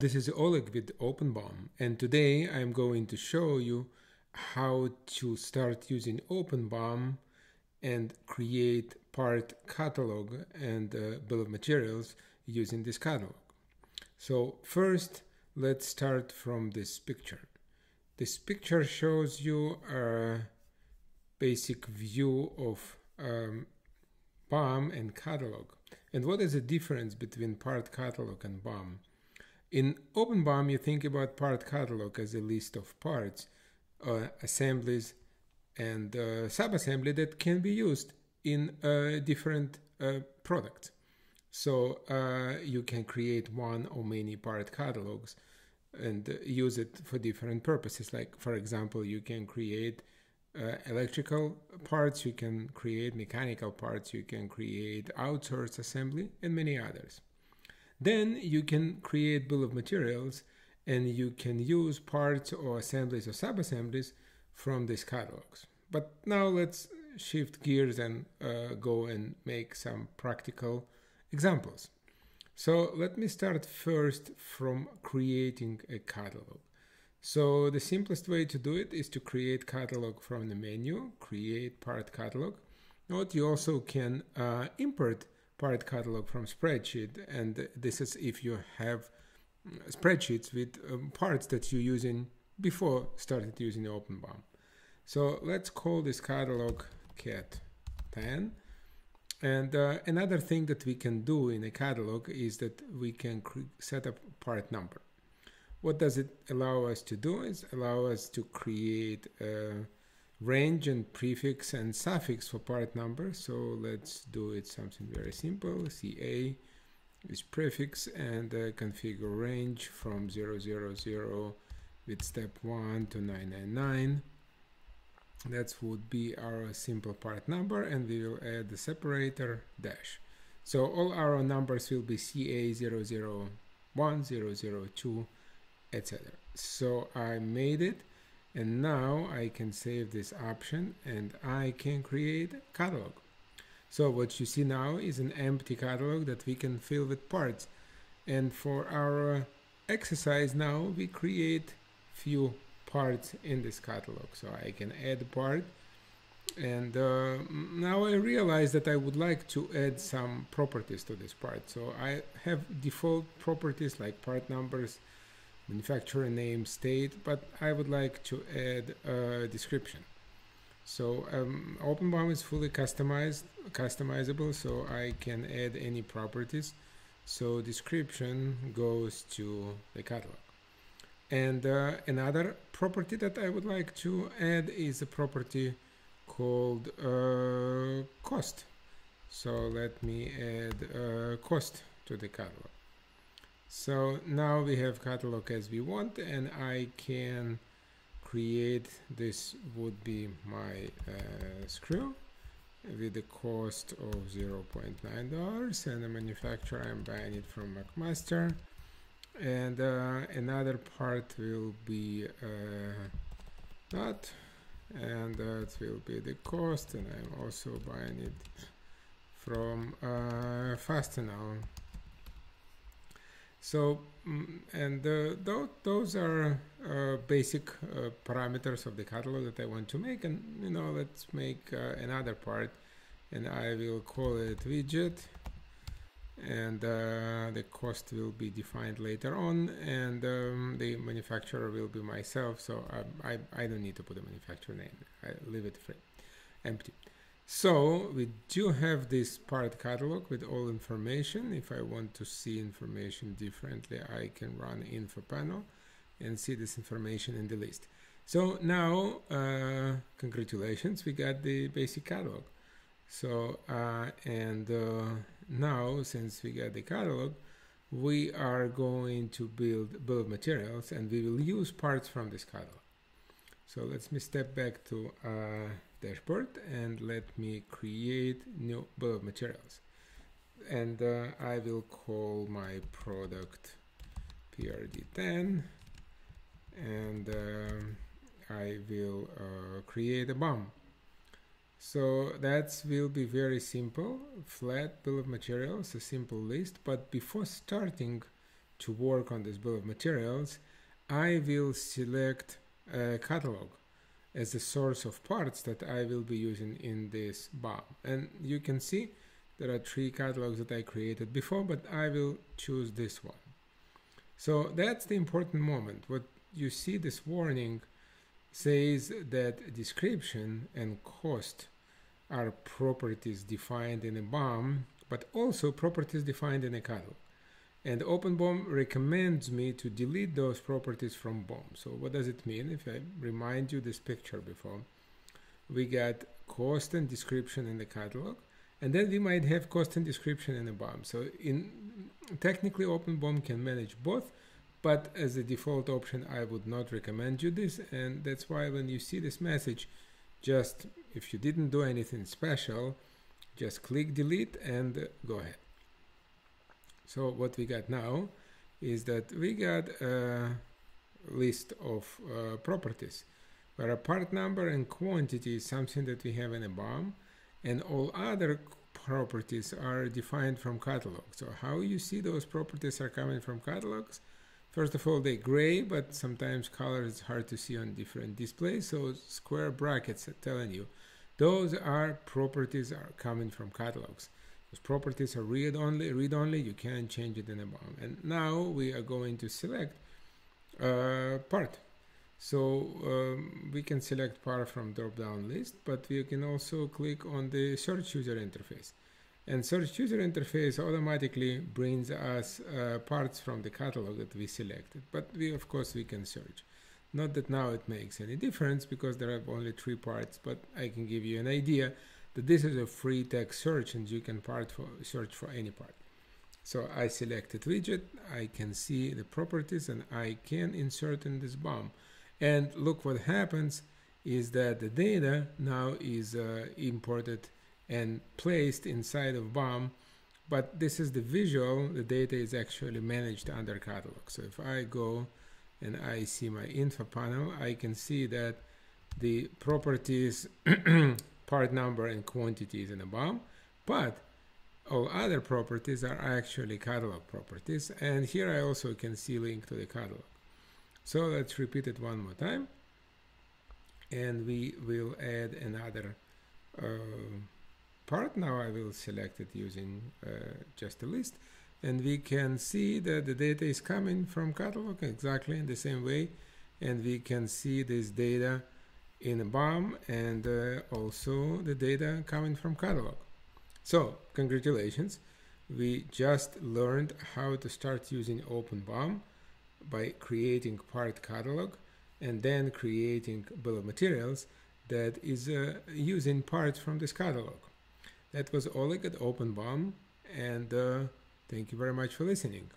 This is Oleg with OpenBOM and today I'm going to show you how to start using OpenBOM and create part catalog and uh, bill of materials using this catalog. So first let's start from this picture. This picture shows you a basic view of um, BOM and catalog. And what is the difference between part catalog and BOM? In OpenBOM, you think about part catalog as a list of parts, uh, assemblies, and uh, subassembly that can be used in uh, different uh, products. So uh, you can create one or many part catalogs and use it for different purposes. Like, for example, you can create uh, electrical parts, you can create mechanical parts, you can create outsourced assembly, and many others. Then you can create bill of materials and you can use parts or assemblies or sub-assemblies from these catalogs. But now let's shift gears and uh, go and make some practical examples. So let me start first from creating a catalog. So the simplest way to do it is to create catalog from the menu, create part catalog. Note you also can uh, import part catalog from spreadsheet and this is if you have mm, spreadsheets with um, parts that you're using before started using OpenBOM. So let's call this catalog cat 10 and uh, another thing that we can do in a catalog is that we can set up part number. What does it allow us to do? Is allow us to create a range and prefix and suffix for part number. So let's do it something very simple. CA is prefix and uh, configure range from 000 with step 1 to 999. That would be our simple part number and we will add the separator dash. So all our numbers will be CA001, 002, etc. So I made it and now I can save this option and I can create a catalog. So what you see now is an empty catalog that we can fill with parts. And for our exercise now, we create few parts in this catalog. So I can add a part. And uh, now I realize that I would like to add some properties to this part. So I have default properties like part numbers, manufacturer name state but I would like to add a description. So um, OpenBOM is fully customized customizable so I can add any properties. So description goes to the catalog. And uh, another property that I would like to add is a property called uh, cost. So let me add uh, cost to the catalog so now we have catalog as we want and I can create this would be my uh, screw with the cost of $0.9 and the manufacturer I'm buying it from McMaster. And uh, another part will be uh, that and that will be the cost and I'm also buying it from uh, Fastenal so, mm, and uh, th those are uh, basic uh, parameters of the catalog that I want to make. And, you know, let's make uh, another part and I will call it widget and uh, the cost will be defined later on and um, the manufacturer will be myself so I, I, I, don't need to put a manufacturer name I leave it free empty so we do have this part catalog with all information. If I want to see information differently, I can run info panel and see this information in the list. So now, uh, congratulations, we got the basic catalog. So, uh, and uh, now since we got the catalog, we are going to build of materials and we will use parts from this catalog. So let's me step back to uh, dashboard and let me create new bill of materials. And uh, I will call my product PRD10 and uh, I will uh, create a BOM so that will be very simple. Flat bill of materials a simple list. But before starting to work on this bill of materials, I will select a catalog as the source of parts that I will be using in this BOM. And you can see there are three catalogs that I created before, but I will choose this one. So that's the important moment. What you see this warning says that description and cost are properties defined in a BOM, but also properties defined in a catalog. And OpenBOM recommends me to delete those properties from BOM. So what does it mean? If I remind you this picture before, we got cost and description in the catalog, and then we might have cost and description in a BOM. So in technically OpenBOM can manage both, but as a default option, I would not recommend you this. And that's why when you see this message, just if you didn't do anything special, just click delete and go ahead. So what we got now is that we got a list of uh, properties where a part number and quantity is something that we have in a BOM and all other properties are defined from catalog. So how you see those properties are coming from catalogs? First of all, they gray, but sometimes color is hard to see on different displays. So square brackets are telling you those are properties are coming from catalogs. Those properties are read only, read only. You can't change it in a BOM. And now we are going to select part. So um, we can select part from drop-down list, but we can also click on the search user interface. And search user interface automatically brings us uh, parts from the catalog that we selected. But we, of course, we can search. Not that now it makes any difference because there are only three parts, but I can give you an idea that this is a free text search and you can part for, search for any part. So I selected widget, I can see the properties and I can insert in this BOM. And look what happens is that the data now is uh, imported and placed inside of BOM but this is the visual the data is actually managed under catalog so if I go and I see my info panel I can see that the properties part number and quantities in the BOM but all other properties are actually catalog properties. And here I also can see link to the catalog. So let's repeat it one more time. And we will add another uh, part. Now I will select it using uh, just a list. And we can see that the data is coming from catalog exactly in the same way. And we can see this data in a BOM and uh, also the data coming from catalog. So congratulations, we just learned how to start using OpenBOM by creating part catalog and then creating bill of materials that is uh, using parts from this catalog. That was Oleg at OpenBOM, and uh, thank you very much for listening.